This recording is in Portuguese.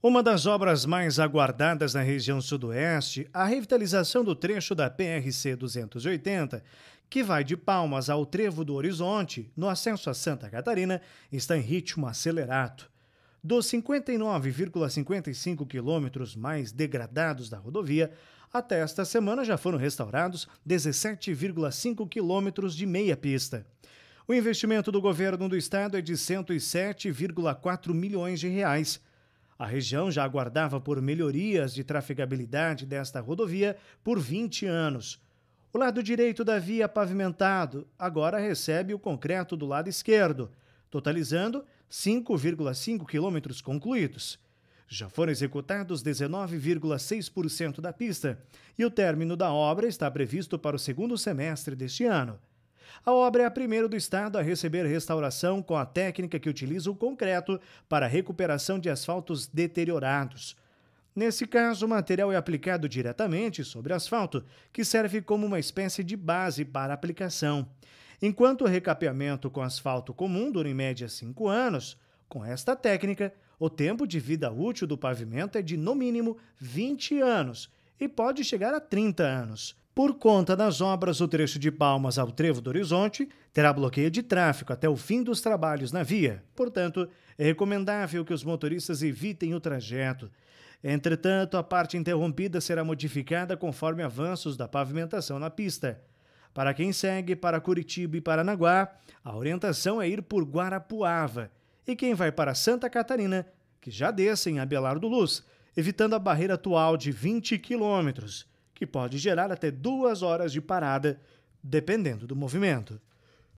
Uma das obras mais aguardadas na região sudoeste, a revitalização do trecho da PRC 280, que vai de Palmas ao Trevo do Horizonte, no acesso a Santa Catarina, está em ritmo acelerado. Dos 59,55 quilômetros mais degradados da rodovia, até esta semana já foram restaurados 17,5 quilômetros de meia pista. O investimento do governo do estado é de 107,4 milhões de reais a região já aguardava por melhorias de trafegabilidade desta rodovia por 20 anos. O lado direito da via pavimentado agora recebe o concreto do lado esquerdo, totalizando 5,5 quilômetros concluídos. Já foram executados 19,6% da pista e o término da obra está previsto para o segundo semestre deste ano. A obra é a primeira do estado a receber restauração com a técnica que utiliza o concreto para recuperação de asfaltos deteriorados. Nesse caso, o material é aplicado diretamente sobre asfalto, que serve como uma espécie de base para aplicação. Enquanto o recapeamento com asfalto comum dura em média 5 anos, com esta técnica, o tempo de vida útil do pavimento é de no mínimo 20 anos e pode chegar a 30 anos. Por conta das obras, o trecho de Palmas ao Trevo do Horizonte terá bloqueio de tráfego até o fim dos trabalhos na via. Portanto, é recomendável que os motoristas evitem o trajeto. Entretanto, a parte interrompida será modificada conforme avanços da pavimentação na pista. Para quem segue para Curitiba e Paranaguá, a orientação é ir por Guarapuava. E quem vai para Santa Catarina, que já desça em Abelardo Luz, evitando a barreira atual de 20 quilômetros que pode gerar até duas horas de parada, dependendo do movimento.